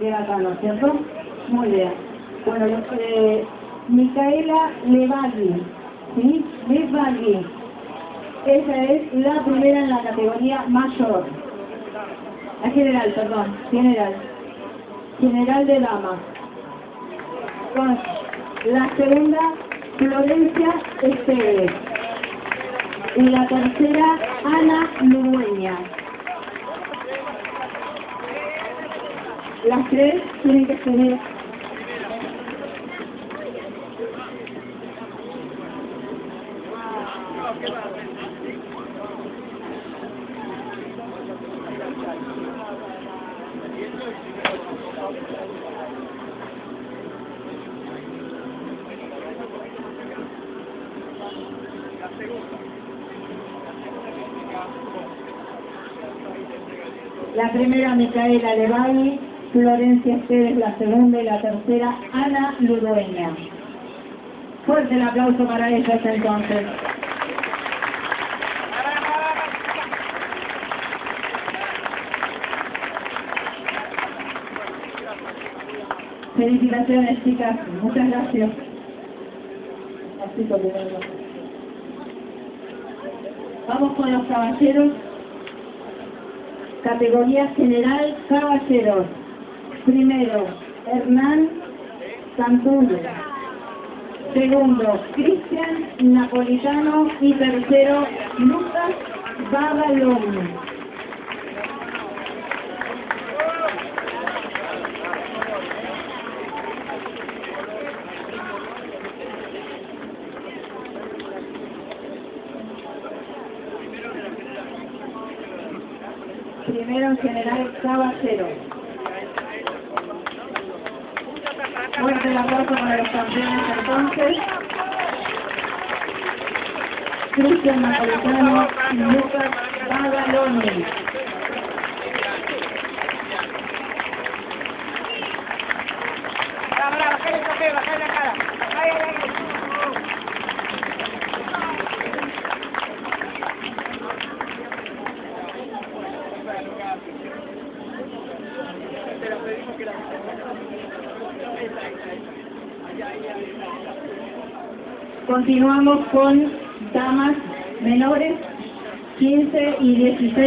Queda acá, ¿no es cierto? Muy bien. Bueno, Micaela Levagui, ¿sí? Levagui. Ella es la primera en la categoría mayor. La general, perdón, general. General de damas. Con la segunda, Florencia Esteves. Y la tercera, Ana Ludueña. Las tres tienen que tener La primera, Micaela Levagui, Florencia Esteves, la segunda y la tercera, Ana Ludueña. Fuerte el aplauso para ellas entonces. Felicitaciones chicas, muchas gracias. Vamos con los caballeros. Categoría general caballeros. Primero, Hernán Santuyo. Segundo, Cristian Napolitano. Y tercero, Lucas Babalón. Primero en general Caballero. Fuerte el aplauso para los campeones entonces. Cristian Napolitano y Lucas Bagaloni. Bajale el trofeo, bajale la Continuamos con damas menores 15 y 16